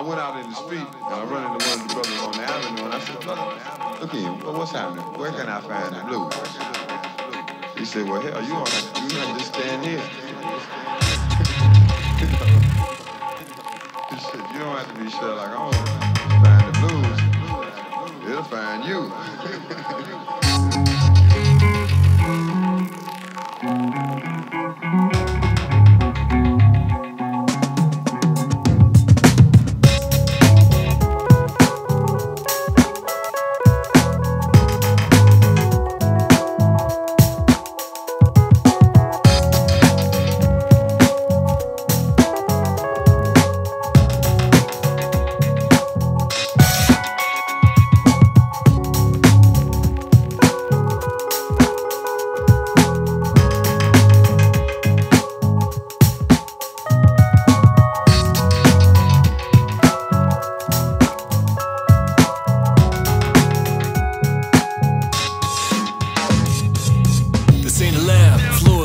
I went out in the street and I run into one of the brothers on the avenue and I said, brother, look here, what's happening? Where can I find the blues? He said, well, hell, you don't have to do nothing, stand here. he said, you don't have to be sure like I don't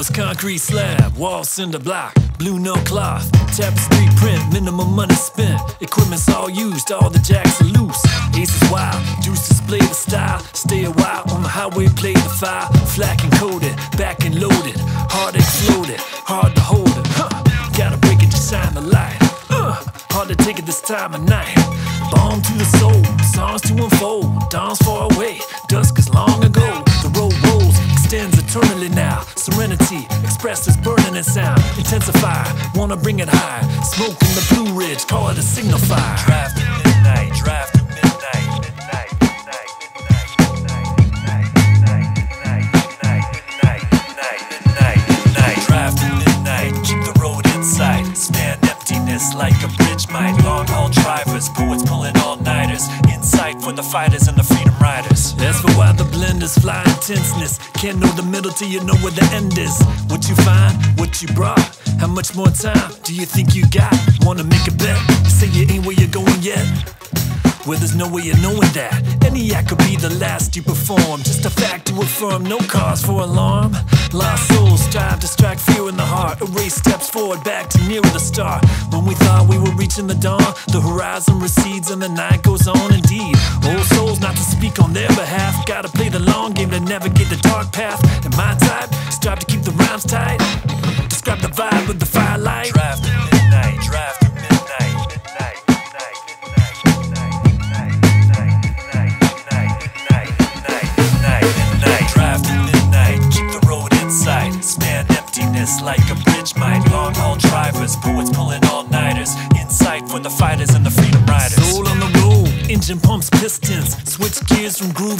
concrete slab, wall cinder block, blue no cloth, tapestry print, minimum money spent. Equipment's all used, all the jacks are loose. Ace is wild, juice display the style. Stay a while on the highway, play the fire. FLAC encoded, back and loaded, hard exploded, hard to hold it. Huh. Gotta break it to shine the light. Uh. Hard to take it this time of night. Bomb to the soul, songs to unfold. Dawn's for away, Intensify, wanna bring it high. Smoke in the Blue Ridge, call it a signal fire. Drive to midnight, drive to midnight, midnight, midnight, midnight, midnight, midnight, midnight, midnight, midnight, midnight. Drive to midnight, keep the road in sight. Span emptiness like a bridge might. Long haul drivers, poets pulling all nighters. Insight for the fighters and the freedom blenders fly intenseness. Can't know the middle till you know where the end is. What you find, what you brought. How much more time do you think you got? Wanna make a bet? Say you ain't where you're going yet. Well, there's no way of knowing that. Any act could be the last you perform. Just a fact to affirm, no cause for alarm. Lost souls strive to strike fear in the heart. Erase steps forward, back to nearer the star. When we thought we were reaching the dawn, the horizon recedes and the night goes on indeed. Old souls, not to speak on their behalf. Gotta play the long game to navigate the dark path. And my type, strive to keep the rhymes tight. Describe the vibe with the firelight.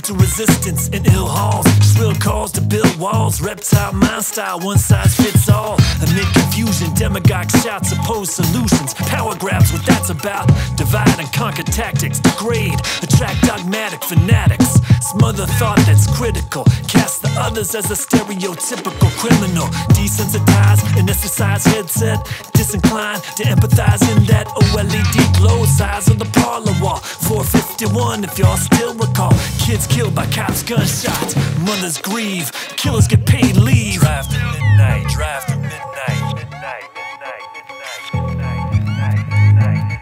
To resistance. In ill halls, shrill calls to build walls. Reptile mind style, one size fits all. Amid confusion, demagogue shouts oppose solutions. Power grabs, what that's about. Divide and conquer tactics. Degrade, attract dogmatic fanatics. Smother thought that's critical. Cast the others as a stereotypical criminal. Desensitize, anesthetized headset. Disinclined to empathize in that OLED glow size of the parlor wall. 451, if y'all still recall. Kids killed by cops, gunshots. Mothers grieve. Killers get paid leave. Drive to midnight, drive to midnight, midnight, midnight, midnight, midnight, midnight, midnight,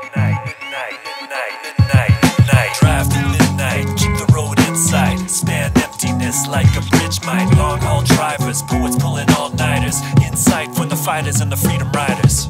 midnight, midnight, midnight, midnight. Drive to midnight, keep the road in sight. Span emptiness like a bridge might. Long haul drivers, poets pulling all nighters. Insight for the fighters and the freedom riders.